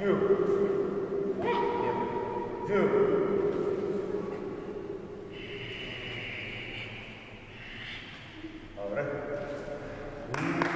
Più. Più. Ora.